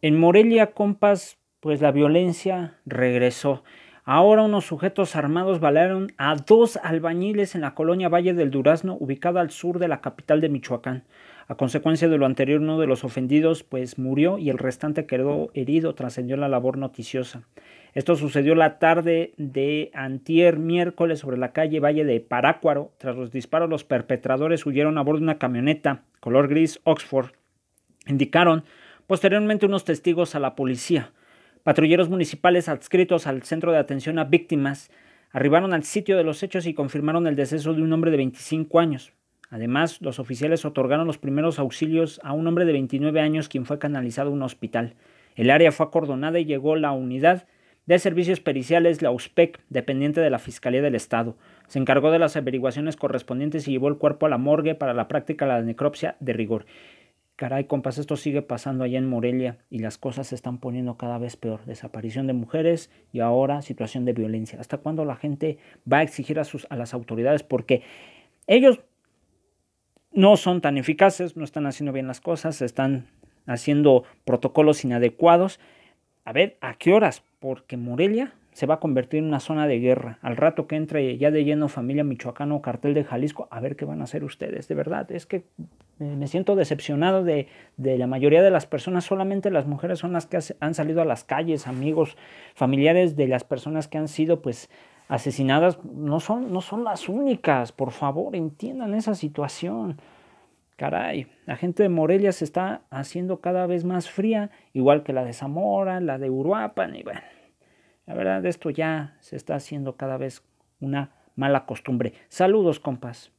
En Morelia, compas, pues la violencia regresó. Ahora unos sujetos armados balearon a dos albañiles en la colonia Valle del Durazno, ubicada al sur de la capital de Michoacán. A consecuencia de lo anterior, uno de los ofendidos pues murió y el restante quedó herido, trascendió la labor noticiosa. Esto sucedió la tarde de antier miércoles sobre la calle Valle de Parácuaro. Tras los disparos, los perpetradores huyeron a bordo de una camioneta color gris Oxford. Indicaron Posteriormente, unos testigos a la policía, patrulleros municipales adscritos al Centro de Atención a Víctimas, arribaron al sitio de los hechos y confirmaron el deceso de un hombre de 25 años. Además, los oficiales otorgaron los primeros auxilios a un hombre de 29 años quien fue canalizado a un hospital. El área fue acordonada y llegó la unidad de servicios periciales, la USPEC, dependiente de la Fiscalía del Estado. Se encargó de las averiguaciones correspondientes y llevó el cuerpo a la morgue para la práctica de la necropsia de rigor. Caray, compas, esto sigue pasando allá en Morelia y las cosas se están poniendo cada vez peor. Desaparición de mujeres y ahora situación de violencia. ¿Hasta cuándo la gente va a exigir a, sus, a las autoridades? Porque ellos no son tan eficaces, no están haciendo bien las cosas, están haciendo protocolos inadecuados. A ver, ¿a qué horas? Porque Morelia se va a convertir en una zona de guerra. Al rato que entre ya de lleno familia michoacano, cartel de Jalisco, a ver qué van a hacer ustedes. De verdad, es que me siento decepcionado de, la mayoría de las personas. Solamente las mujeres son las que han salido a las calles, amigos, familiares de las personas que han sido pues asesinadas. No son, no son las únicas. Por favor, entiendan esa situación. Caray, la gente de Morelia se está haciendo cada vez más fría, igual que la de Zamora, la de Uruapan, y bueno, la verdad, esto ya se está haciendo cada vez una mala costumbre. Saludos, compas.